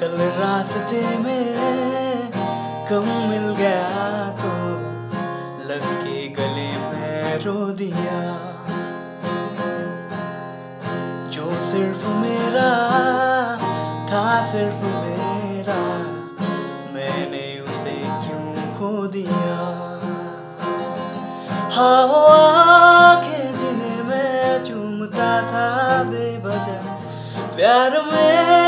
कल रास्ते में कम मिल गया तो लग के गले में रो दिया। जो सिर्फ़ मेरा था, सिर्फ़ मेरा, मैंने उसे क्यों खो दिया? के जिन्हें मैं चूमता था बेवजह, प्यार उनमें